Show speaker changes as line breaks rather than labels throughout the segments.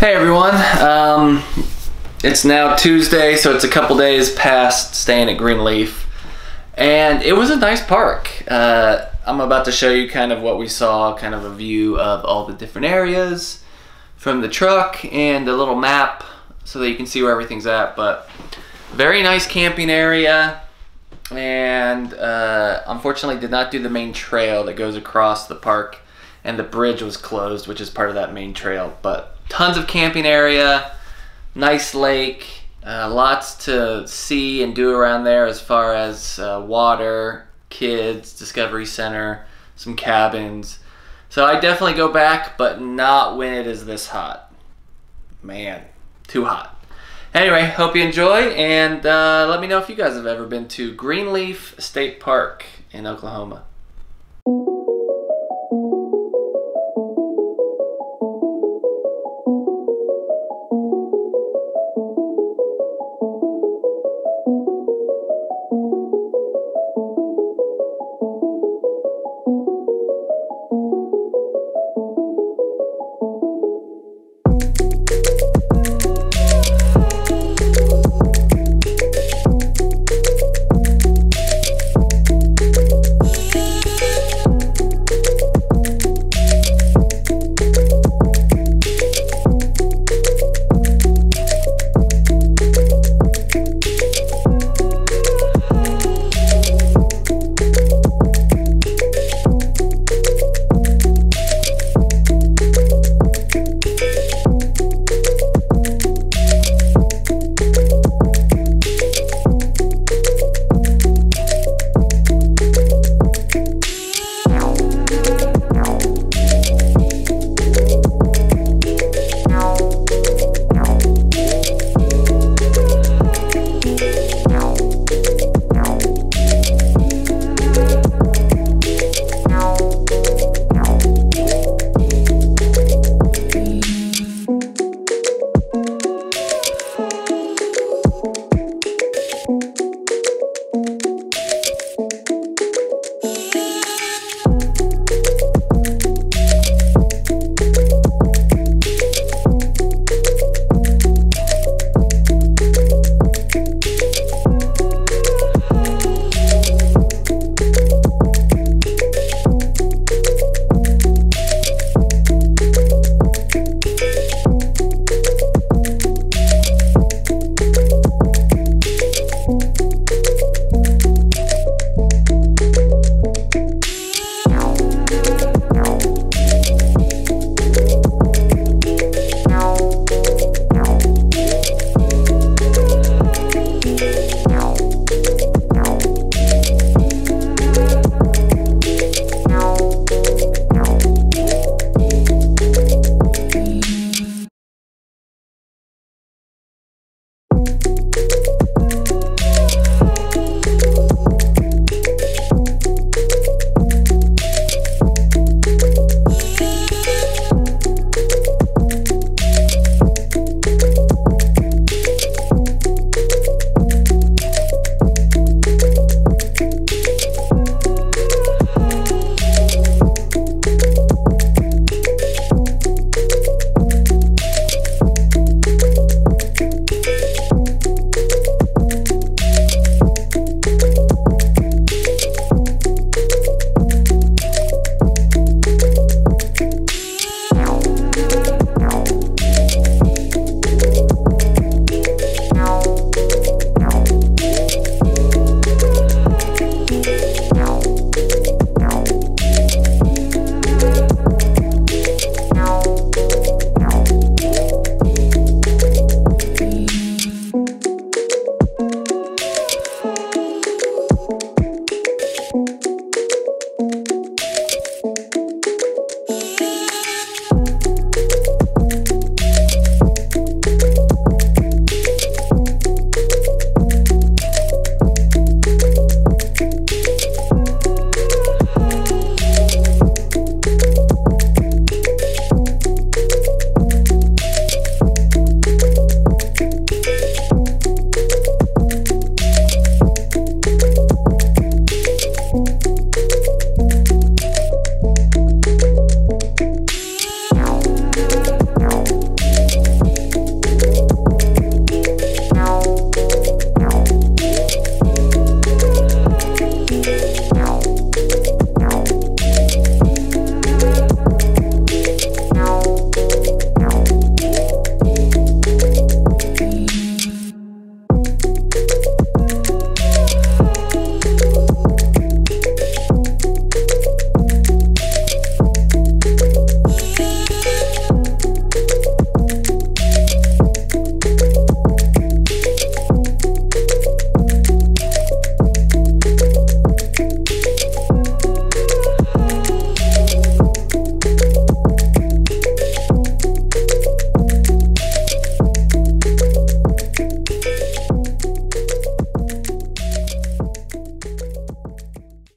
Hey everyone, um, it's now Tuesday, so it's a couple days past staying at Greenleaf, and it was a nice park. Uh, I'm about to show you kind of what we saw, kind of a view of all the different areas from the truck and a little map so that you can see where everything's at. But very nice camping area, and uh, unfortunately did not do the main trail that goes across the park, and the bridge was closed, which is part of that main trail, but tons of camping area, nice lake, uh, lots to see and do around there as far as uh, water, kids, Discovery Center, some cabins. So I definitely go back, but not when it is this hot. Man, too hot. Anyway, hope you enjoy, and uh, let me know if you guys have ever been to Greenleaf State Park in Oklahoma.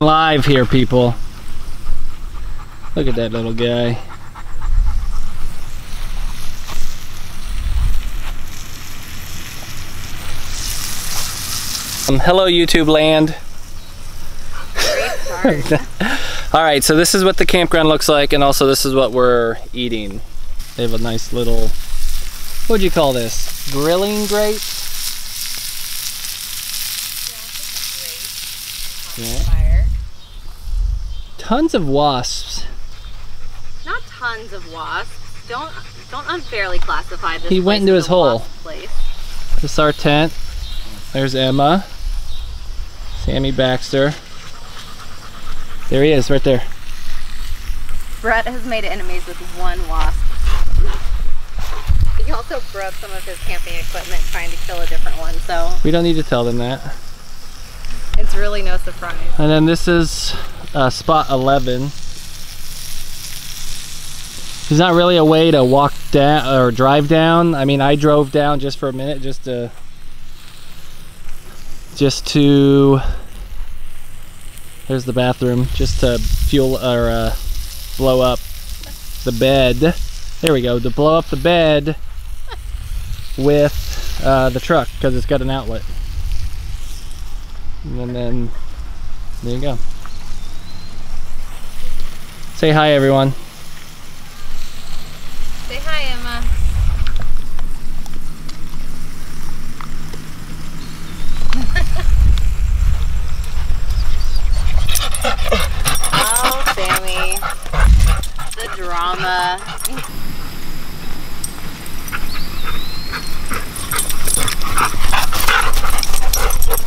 Live here, people. Look at that little guy. Um, hello, YouTube land. All right, so this is what the campground looks like, and also this is what we're eating. They have a nice little, what would you call this? Grilling grate? Yeah.
Fire.
Tons of wasps.
Not tons of wasps. Don't don't unfairly classify this.
He went into his hole.
Place.
This is our tent. There's Emma. Sammy Baxter. There he is, right there.
Brett has made enemies with one wasp. He also broke some of his camping equipment trying to kill a different one, so
We don't need to tell them that.
it's really no surprise.
And then this is uh, spot 11. There's not really a way to walk down or drive down. I mean, I drove down just for a minute just to just to there's the bathroom just to fuel or uh, blow up the bed. There we go. To blow up the bed with uh, the truck because it's got an outlet. And then there you go. Say hi, everyone.
Say hi, Emma. oh, Sammy. The drama.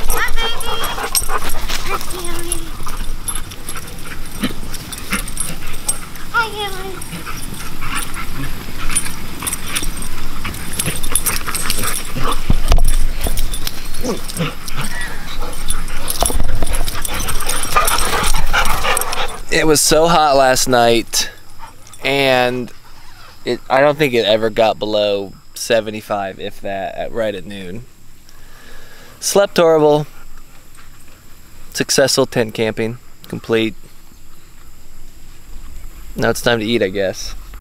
Hi, baby. Hi, Sammy. Hi, Emma.
It was so hot last night, and it I don't think it ever got below 75, if that, at right at noon. Slept horrible. Successful tent camping, complete. Now it's time to eat, I guess.